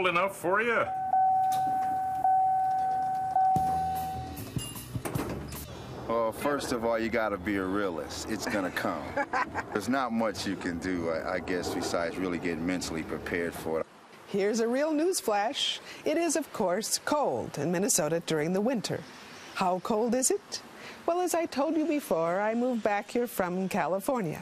cold enough for you? Well, first of all, you got to be a realist. It's going to come. There's not much you can do, I, I guess, besides really getting mentally prepared for it. Here's a real news flash. It is, of course, cold in Minnesota during the winter. How cold is it? Well, as I told you before, I moved back here from California.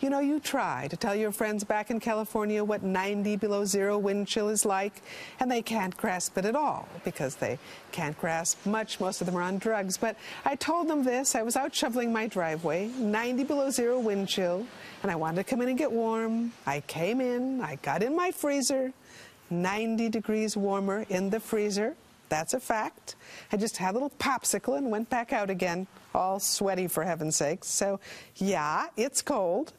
You know, you try to tell your friends back in California what 90 below zero wind chill is like, and they can't grasp it at all because they can't grasp much. Most of them are on drugs. But I told them this. I was out shoveling my driveway, 90 below zero wind chill, and I wanted to come in and get warm. I came in, I got in my freezer, 90 degrees warmer in the freezer. That's a fact. I just had a little popsicle and went back out again, all sweaty for heaven's sake. So, yeah, it's cold.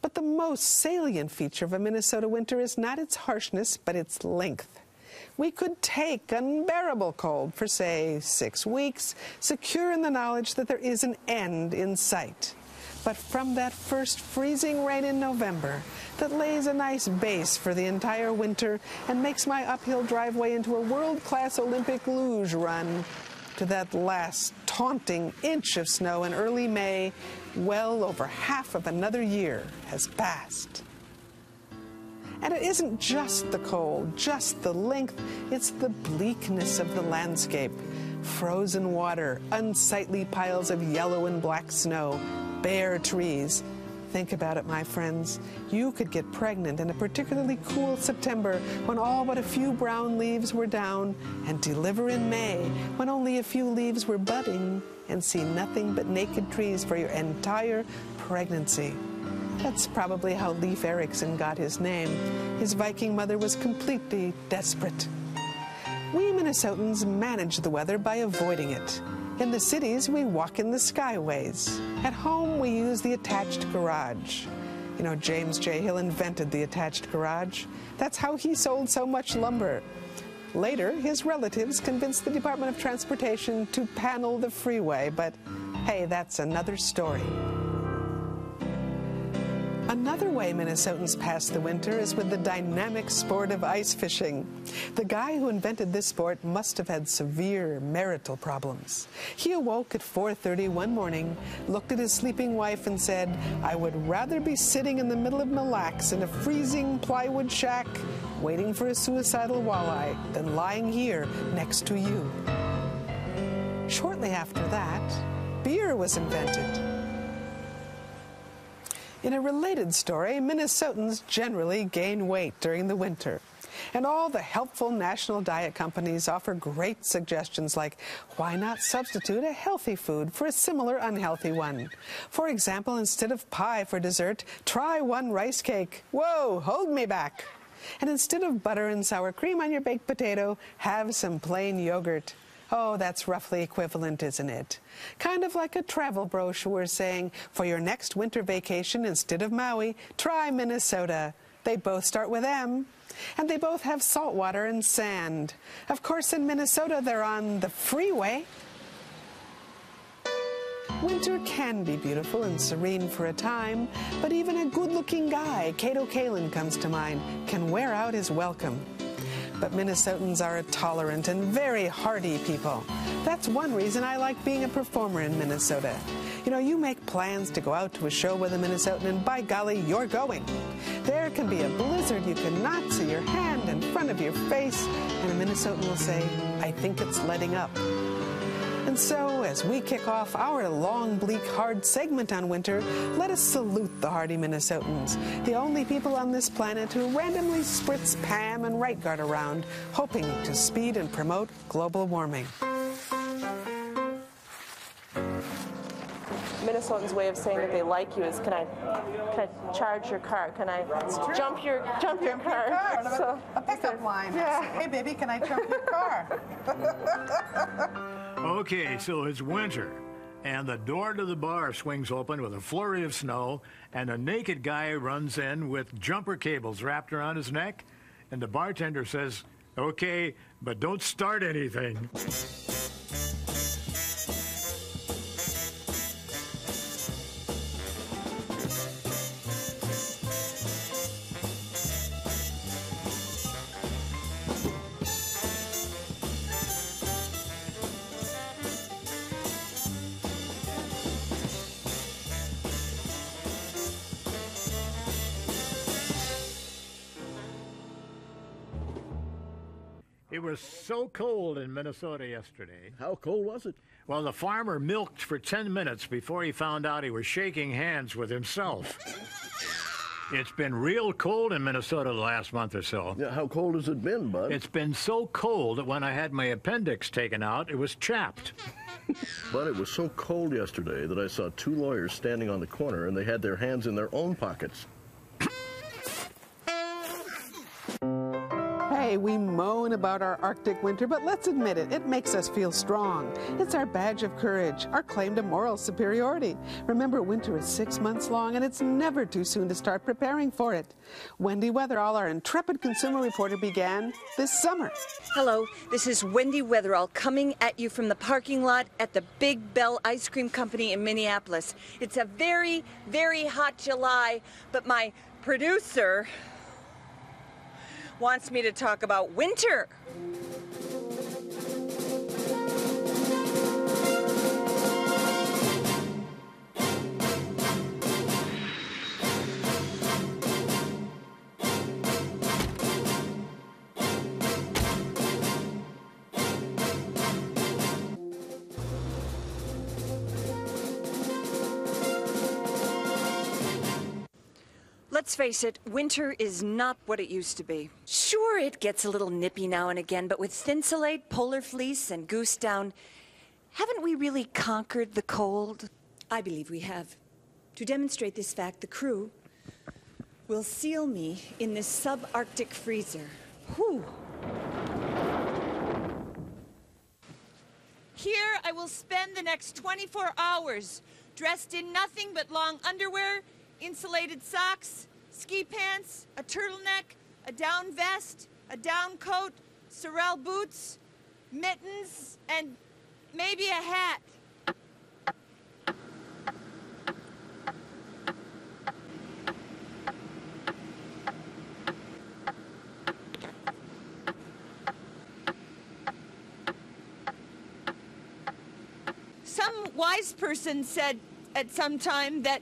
But the most salient feature of a Minnesota winter is not its harshness, but its length. We could take unbearable cold for, say, six weeks, secure in the knowledge that there is an end in sight. But from that first freezing rain in November that lays a nice base for the entire winter and makes my uphill driveway into a world-class Olympic luge run, to that last taunting inch of snow in early May, well over half of another year has passed. And it isn't just the cold, just the length, it's the bleakness of the landscape. Frozen water, unsightly piles of yellow and black snow, bare trees. Think about it, my friends. You could get pregnant in a particularly cool September when all but a few brown leaves were down, and deliver in May when only a few leaves were budding, and see nothing but naked trees for your entire pregnancy. That's probably how Leif Erikson got his name. His Viking mother was completely desperate. We Minnesotans manage the weather by avoiding it. In the cities, we walk in the skyways. At home, we use the attached garage. You know, James J. Hill invented the attached garage. That's how he sold so much lumber. Later, his relatives convinced the Department of Transportation to panel the freeway, but hey, that's another story. Another way Minnesotans pass the winter is with the dynamic sport of ice fishing. The guy who invented this sport must have had severe marital problems. He awoke at 4.30 one morning, looked at his sleeping wife and said, I would rather be sitting in the middle of Mille Lacs in a freezing plywood shack waiting for a suicidal walleye than lying here next to you. Shortly after that, beer was invented. In a related story, Minnesotans generally gain weight during the winter. And all the helpful national diet companies offer great suggestions like why not substitute a healthy food for a similar unhealthy one? For example, instead of pie for dessert, try one rice cake. Whoa, hold me back. And instead of butter and sour cream on your baked potato, have some plain yogurt. Oh, that's roughly equivalent, isn't it? Kind of like a travel brochure saying, for your next winter vacation, instead of Maui, try Minnesota. They both start with M. And they both have salt water and sand. Of course, in Minnesota, they're on the freeway. Winter can be beautiful and serene for a time, but even a good-looking guy, Kato Kaelin comes to mind, can wear out his welcome. But Minnesotans are a tolerant and very hardy people. That's one reason I like being a performer in Minnesota. You know, you make plans to go out to a show with a Minnesotan, and by golly, you're going. There can be a blizzard, you cannot see your hand in front of your face, and a Minnesotan will say, I think it's letting up. And so, as we kick off our long, bleak, hard segment on winter, let us salute the hardy Minnesotans, the only people on this planet who randomly spritz Pam and Right Guard around, hoping to speed and promote global warming. Minnesotans' way of saying that they like you is, can I, can I charge your car? Can I jump your jump your car? car. So, a pickup line. Yeah. Hey, baby, can I jump your car? Okay, so it's winter, and the door to the bar swings open with a flurry of snow, and a naked guy runs in with jumper cables wrapped around his neck, and the bartender says, Okay, but don't start anything. Was so cold in Minnesota yesterday. How cold was it? Well, the farmer milked for 10 minutes before he found out he was shaking hands with himself. It's been real cold in Minnesota the last month or so. Yeah, how cold has it been, Bud? It's been so cold that when I had my appendix taken out, it was chapped. But it was so cold yesterday that I saw two lawyers standing on the corner and they had their hands in their own pockets. We moan about our Arctic winter, but let's admit it, it makes us feel strong. It's our badge of courage, our claim to moral superiority. Remember, winter is six months long, and it's never too soon to start preparing for it. Wendy Weatherall, our intrepid consumer reporter, began this summer. Hello, this is Wendy Weatherall coming at you from the parking lot at the Big Bell Ice Cream Company in Minneapolis. It's a very, very hot July, but my producer wants me to talk about winter. Let's face it, winter is not what it used to be. Sure, it gets a little nippy now and again, but with Thinsulate, Polar Fleece, and Goose Down, haven't we really conquered the cold? I believe we have. To demonstrate this fact, the crew will seal me in this subarctic freezer. Whew. Here I will spend the next 24 hours dressed in nothing but long underwear, insulated socks, ski pants, a turtleneck, a down vest, a down coat, Sorel boots, mittens, and maybe a hat. Some wise person said at some time that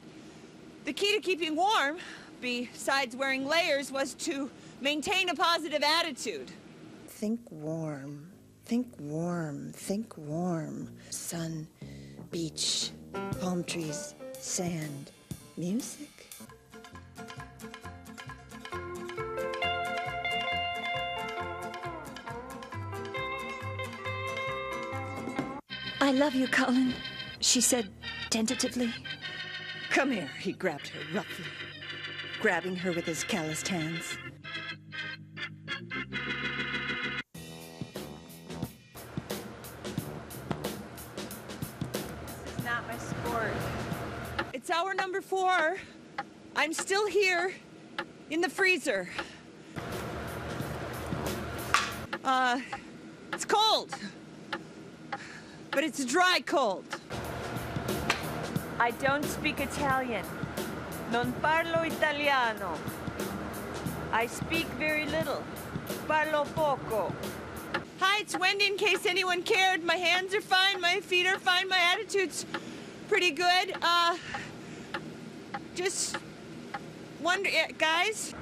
the key to keeping warm, besides wearing layers, was to maintain a positive attitude. Think warm. Think warm. Think warm. Sun, beach, palm trees, sand, music. I love you, Colin, she said tentatively. Come here, he grabbed her roughly, grabbing her with his calloused hands. This is not my sport. It's hour number four. I'm still here in the freezer. Uh, it's cold, but it's dry cold. I don't speak Italian. Non parlo italiano. I speak very little. Parlo poco. Hi, it's Wendy in case anyone cared. My hands are fine, my feet are fine, my attitude's pretty good. Uh, just wonder, guys,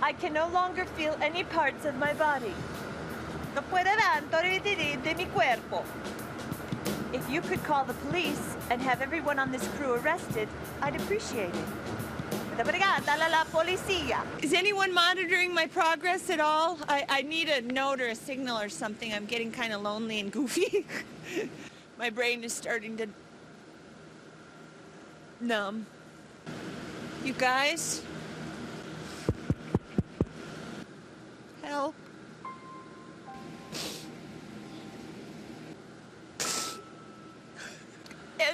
I can no longer feel any parts of my body. No puedo tanto de mi cuerpo. If you could call the police and have everyone on this crew arrested, I'd appreciate it. Is anyone monitoring my progress at all? I, I need a note or a signal or something. I'm getting kind of lonely and goofy. my brain is starting to numb. You guys? Help.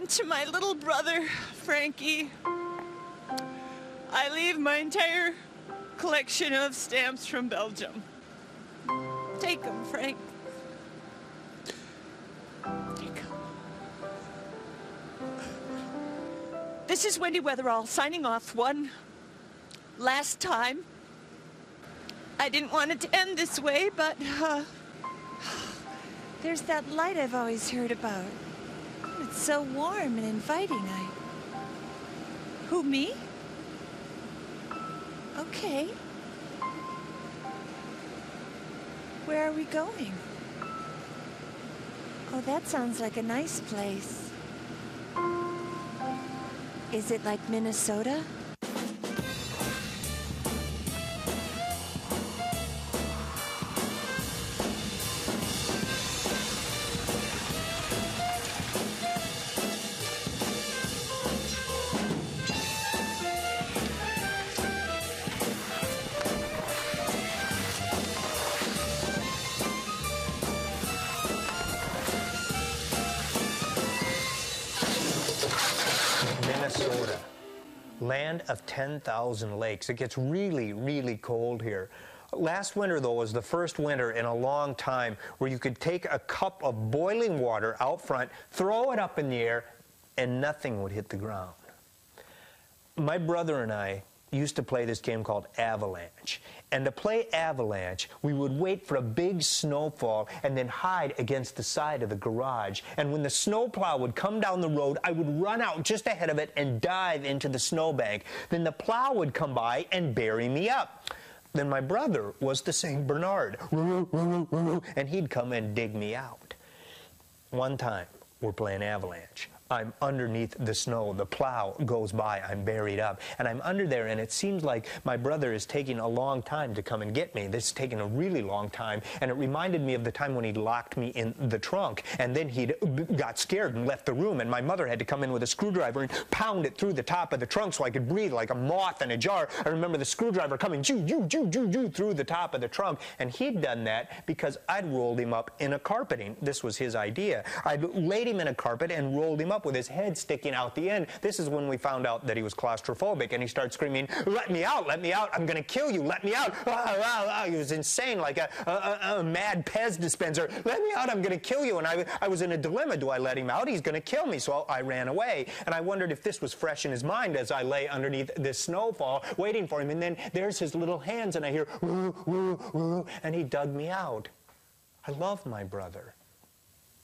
And to my little brother, Frankie, I leave my entire collection of stamps from Belgium. Take them, Frank. Take them. This is Wendy Weatherall signing off one last time. I didn't want it to end this way, but uh, there's that light I've always heard about. It's so warm and inviting. I. Who, me? Okay. Where are we going? Oh, that sounds like a nice place. Is it like Minnesota? Minnesota, land of 10,000 lakes. It gets really, really cold here. Last winter, though, was the first winter in a long time where you could take a cup of boiling water out front, throw it up in the air, and nothing would hit the ground. My brother and I used to play this game called Avalanche. And to play Avalanche, we would wait for a big snowfall and then hide against the side of the garage. And when the snowplow would come down the road, I would run out just ahead of it and dive into the snowbank. Then the plow would come by and bury me up. Then my brother was the St. Bernard, and he'd come and dig me out. One time, we're playing Avalanche. I'm underneath the snow. The plow goes by. I'm buried up. And I'm under there, and it seems like my brother is taking a long time to come and get me. This is taking a really long time. And it reminded me of the time when he locked me in the trunk, and then he got scared and left the room. And my mother had to come in with a screwdriver and pound it through the top of the trunk so I could breathe like a moth in a jar. I remember the screwdriver coming, joo, joo, joo, joo, through the top of the trunk. And he'd done that because I'd rolled him up in a carpeting. This was his idea. I'd laid him in a carpet and rolled him up with his head sticking out the end. This is when we found out that he was claustrophobic and he starts screaming, Let me out, let me out, I'm going to kill you, let me out. Ah, ah, ah. He was insane, like a, a, a, mad Pez dispenser. Let me out, I'm going to kill you. And I, I was in a dilemma. Do I let him out? He's going to kill me. So I ran away. And I wondered if this was fresh in his mind as I lay underneath this snowfall waiting for him. And then there's his little hands, and I hear, woo, woo, woo, and he dug me out. I love my brother.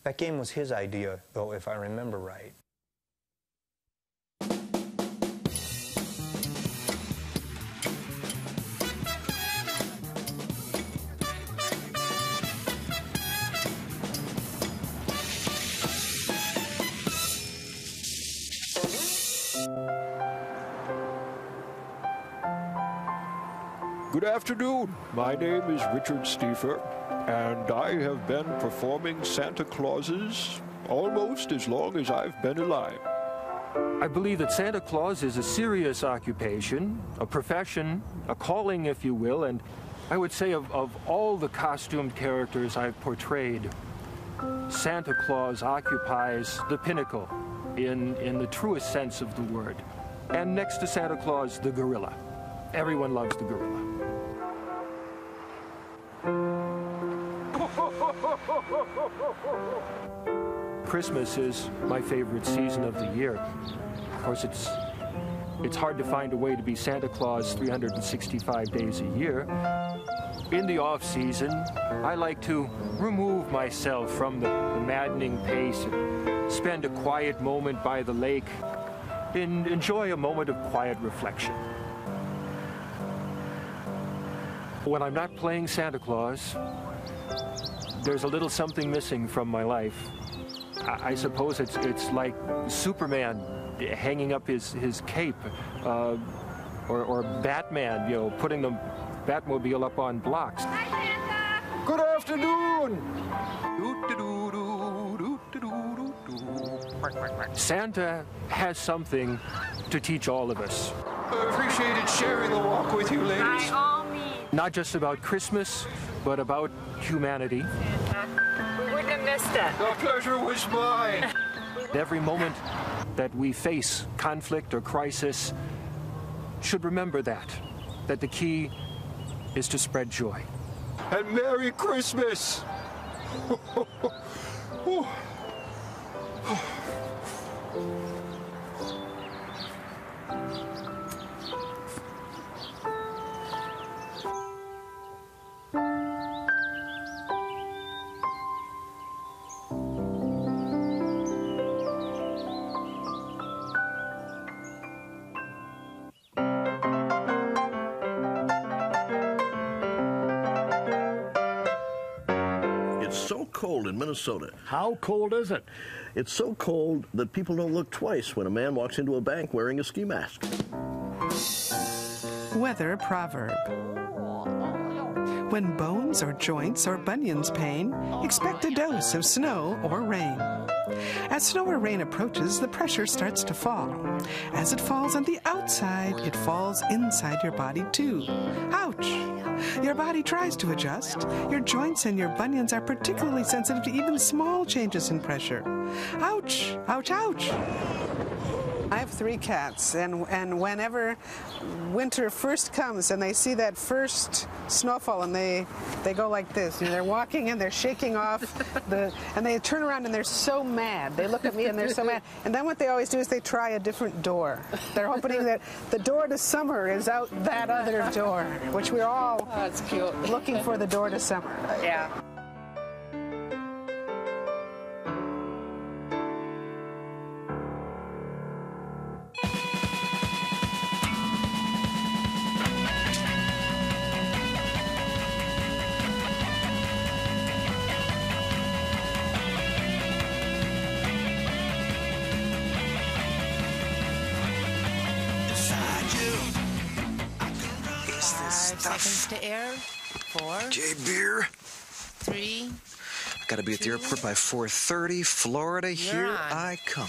That game was his idea, though, if I remember right. Good afternoon. My name is Richard Stiefer, and I have been performing Santa Clauses almost as long as I've been alive. I believe that Santa Claus is a serious occupation, a profession, a calling, if you will, and I would say of, of all the costumed characters I've portrayed, Santa Claus occupies the pinnacle in, in the truest sense of the word. And next to Santa Claus, the gorilla. Everyone loves the gorilla. Christmas is my favorite season of the year. Of course, it's it's hard to find a way to be Santa Claus 365 days a year. In the off season, I like to remove myself from the, the maddening pace and spend a quiet moment by the lake and enjoy a moment of quiet reflection. When I'm not playing Santa Claus, there's a little something missing from my life. I, I suppose it's it's like Superman hanging up his his cape, uh, or, or Batman, you know, putting the Batmobile up on blocks. Hi, Santa! Good afternoon. Santa has something to teach all of us. I appreciated sharing the walk with you, ladies. Not just about Christmas, but about humanity. We wouldn't have missed it. The pleasure was mine. Every moment that we face conflict or crisis should remember that, that the key is to spread joy. And Merry Christmas! cold in Minnesota. How cold is it? It's so cold that people don't look twice when a man walks into a bank wearing a ski mask. Weather proverb. When bones or joints or bunions pain, expect a dose of snow or rain. As snow or rain approaches, the pressure starts to fall. As it falls on the outside, it falls inside your body too. Ouch! Your body tries to adjust. Your joints and your bunions are particularly sensitive to even small changes in pressure. Ouch! Ouch! Ouch! I have three cats, and, and whenever winter first comes and they see that first snowfall, and they they go like this, you know, they're walking and they're shaking off the, and they turn around and they're so mad. They look at me and they're so mad. And then what they always do is they try a different door. They're hoping that the door to summer is out that other door, which we're all Oh, that's cute. looking for the door to summer. Yeah. Seconds to air. Four, J Beer? three. Got to be at the airport by 4:30. Florida, here on. I come.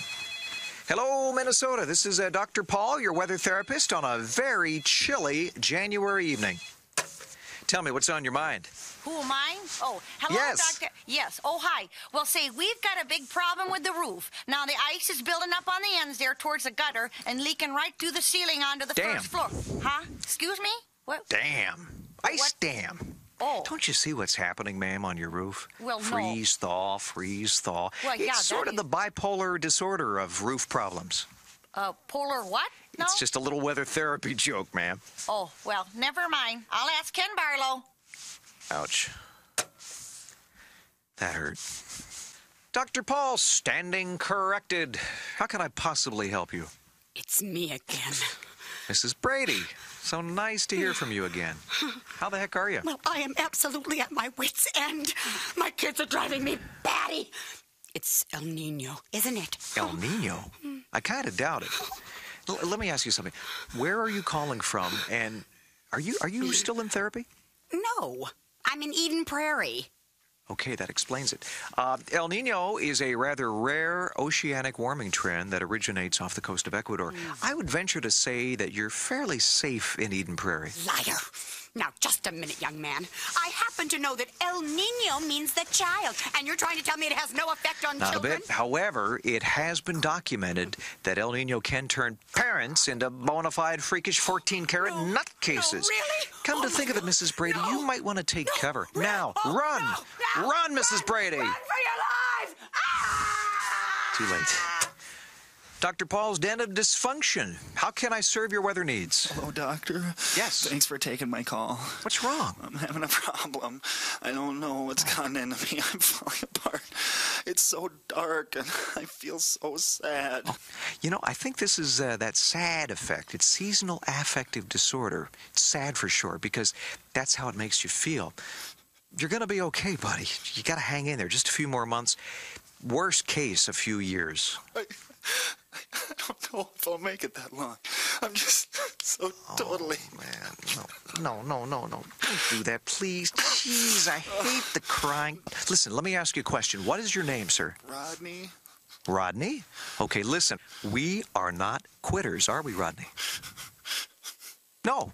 Hello, Minnesota. This is uh, Dr. Paul, your weather therapist, on a very chilly January evening. Tell me what's on your mind. Who am I? Oh, hello, Yes. doctor. Yes. Oh, hi. Well, say, we've got a big problem with the roof. Now, the ice is building up on the ends there towards the gutter and leaking right through the ceiling onto the Damn. first floor. Huh? Excuse me? What? Damn. Ice What? dam. Oh. Don't you see what's happening, ma'am, on your roof? Well, no. freeze, thaw, freeze, thaw. Well, yeah, it's sort that of the bipolar disorder of roof problems. Uh, polar what? No? It's just a little weather therapy joke, ma'am. Oh, well, never mind. I'll ask Ken Barlow. Ouch. That hurt. Dr. Paul, standing corrected. How can I possibly help you? It's me again. Mrs. Brady, so nice to hear from you again. How the heck are you? Well, I am absolutely at my wits' end. My kids are driving me batty. It's El Nino, isn't it? El Nino? Hmm. I kind of doubt it. L- let me ask you something. Where are you calling from? And are you are you hmm. still in therapy? No, I'm in Eden Prairie. Okay, that explains it. Uh, El Nino is a rather rare oceanic warming trend that originates off the coast of Ecuador. I would venture to say that you're fairly safe in Eden Prairie. Liar. Now, just a minute, young man. I happen to know that El Nino means the child, and you're trying to tell me it has no effect on Not children? a bit. However, it has been documented that El Nino can turn parents into bona fide freakish 14 carat nutcases. really? Come to think of it, Mrs. Brady, you might want to take cover. now, run! run, Mrs. Brady! Run for your lives! Ah! Too late. Dr. Paul's den of dysfunction. How can I serve your weather needs? Hello, doctor. Yes. Thanks for taking my call. What's wrong? I'm having a problem. I don't know what's gotten into me. I'm falling apart. It's so dark and I feel so sad. You know, I think this is uh, that sad effect. It's seasonal affective disorder. It's sad for sure because that's how it makes you feel. You're going to be okay, buddy. You got to hang in there. Just a few more months. Worst case, a few years. I, I don't know if I'll make it that long. I'm just so totally. Oh, man, no, no, no, no, no. Don't do that, please. Jeez, I hate the crying. Listen, let me ask you a question. What is your name, sir? Rodney? Rodney? Okay, listen. We are not quitters, are we, Rodney? No.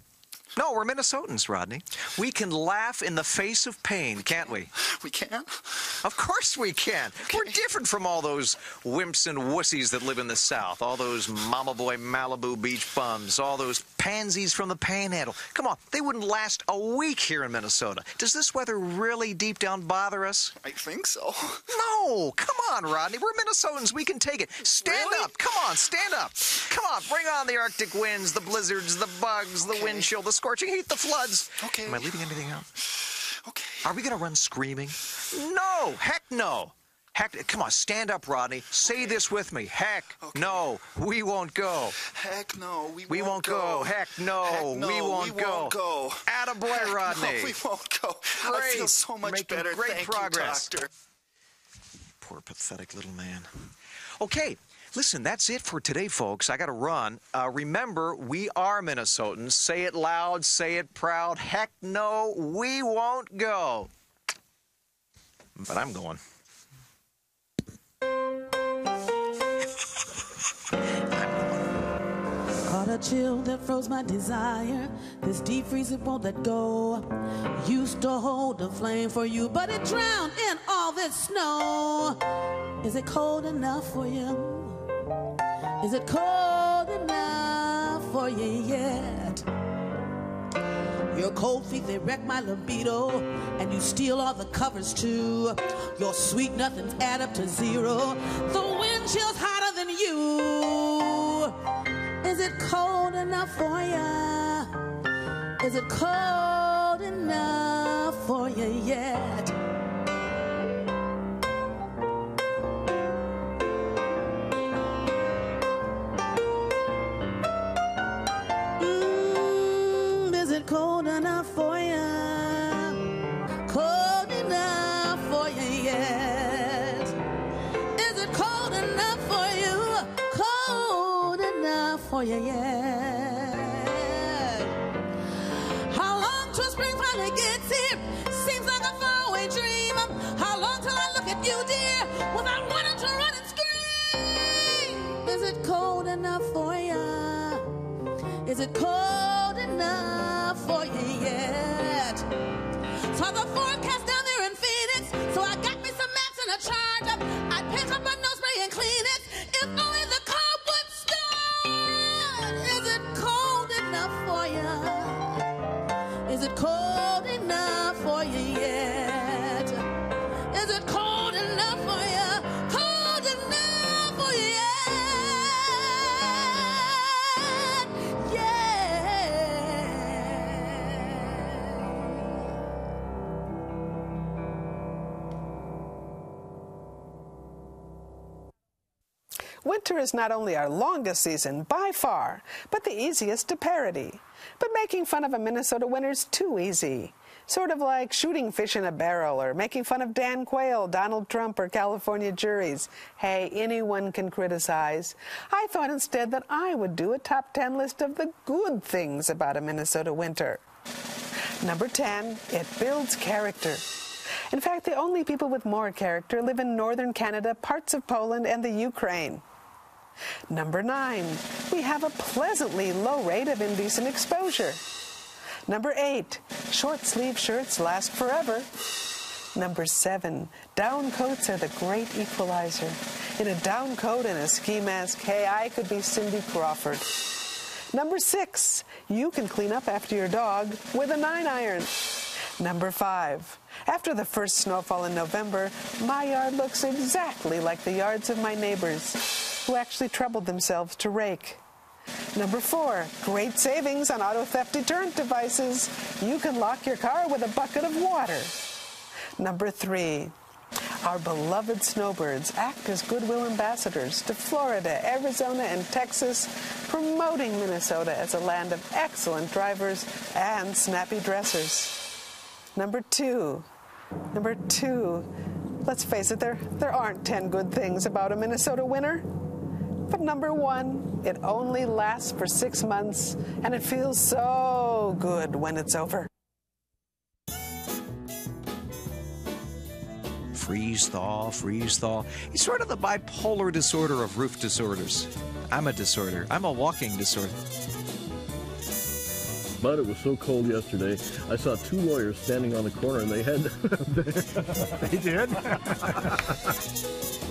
No, we're Minnesotans, Rodney. We can laugh in the face of pain, can't we? We can? Of course we can. We're different from all those wimps and wussies that live in the South, all those mama boy Malibu beach bums, all those pansies from the panhandle. Come on, they wouldn't last a week here in Minnesota. Does this weather really deep down bother us? I think so. No, come on, Rodney. We're Minnesotans. We can take it. Stand up. Come on, stand up. Come on, bring on the Arctic winds, the blizzards, the bugs, the wind chill, the scorching heat, the floods. Okay. Am I leaving anything out? Okay. Are we going to run screaming? No. Heck no. Heck, come on, stand up, Rodney. Say this with me. Heck no, we won't go. Heck no, we, We won't go. Heck no, Heck no, we won't we go. won't go. Attaboy, Heck Rodney. No, we won't go. I feel so much Making better. great Thank progress. you, doctor. Poor, pathetic little man. Okay, listen, that's it for today, folks. I got to run. Uh, remember, we are Minnesotans. Say it loud, say it proud. Heck no, we won't go. But I'm going. Caught a chill that froze my desire. This deep freeze it won't let go. Used to hold a flame for you, but it drowned in all this snow. Is it cold enough for you? Is it cold enough for you yet? Your cold feet, they wreck my libido, and you steal all the covers too. Your sweet nothings add up to zero. The wind chills hotter than you. Is it cold enough for ya? Is it cold enough for you yet? For? How long till spring finally gets here? Seems like a faraway dream. How long till I look at you, dear, without wanting to run and scream? Is it cold enough for ya? Is it cold enough for yet? Saw the forecast down there in Phoenix, so I got me some and a chart. I pick up my nose Winter is not only our longest season by far, but the easiest to parody. But making fun of a Minnesota winter is too easy. Sort of like shooting fish in a barrel or making fun of Dan Quayle, Donald Trump, or California juries. Hey, anyone can criticize. I thought instead that I would do a top 10 list of the good things about a Minnesota winter. Number 10, it builds character. In fact, the only people with more character live in northern Canada, parts of Poland, and the Ukraine. Number 9, we have a pleasantly low rate of indecent exposure. Number 8, short sleeve shirts last forever. Number 7, down coats are the great equalizer. In a down coat and a ski mask, hey, I could be Cindy Crawford. Number 6, you can clean up after your dog with a 9 iron. Number 5, after the first snowfall in November, my yard looks exactly like the yards of my neighbors, who actually troubled themselves to rake. Number four, great savings on auto theft deterrent devices. You can lock your car with a bucket of water. Number three, our beloved snowbirds act as goodwill ambassadors to Florida, Arizona, and Texas, promoting Minnesota as a land of excellent drivers and snappy dressers. Number two, number two, let's face it, there, there aren't 10 good things about a Minnesota winter. But number one, it only lasts for six months, and it feels so good when it's over. Freeze thaw, freeze thaw. It's sort of the bipolar disorder of roof disorders. I'm a disorder. I'm a walking disorder. But it was so cold yesterday, I saw two lawyers standing on the corner and they had. they did?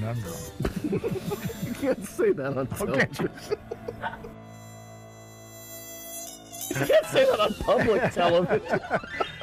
conundrum. you can't say that on television. you can't say that on public television.